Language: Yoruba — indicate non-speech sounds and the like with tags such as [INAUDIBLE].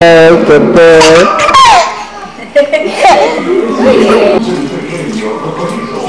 Pepe. [LAUGHS]